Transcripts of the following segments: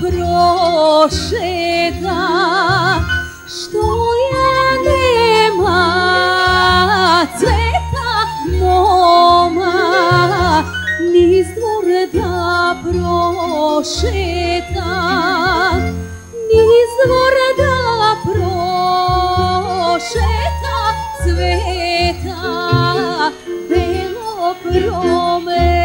prošeta što je nema cveta moma niz dvor da prošeta niz dvor da prošeta cveta belo promeneta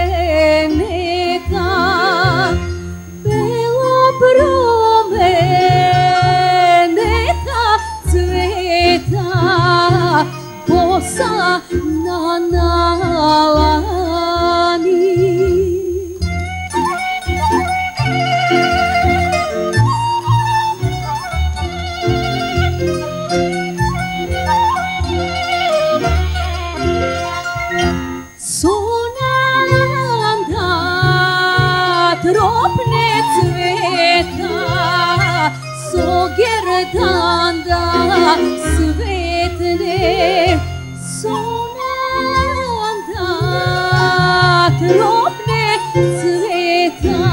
posa na nalani Sonalanda tropne cveta so gerdanda svetne drobne sveta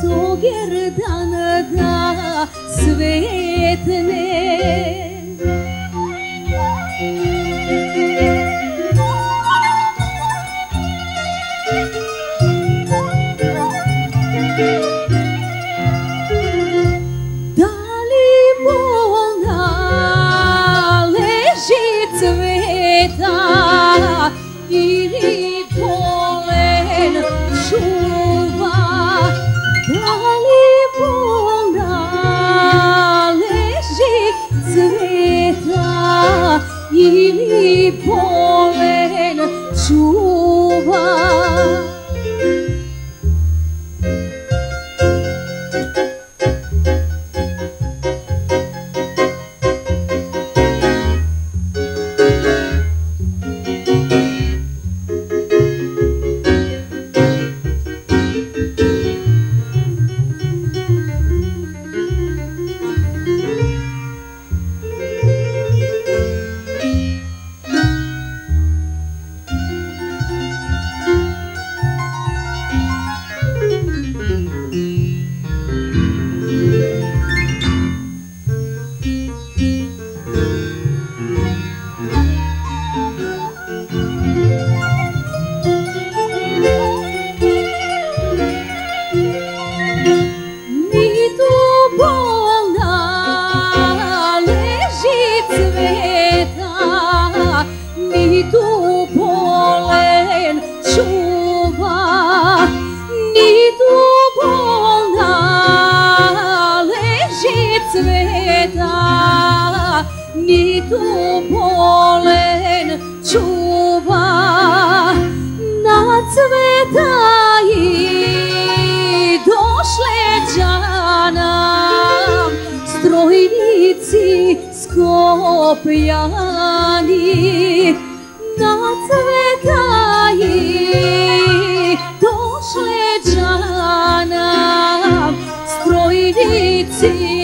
Sogerdana da svetne 이 봄에는 주와 da ni tu polen čuva. Na cveta i došle džana strojnici skopljani na cveta i došle džana strojnici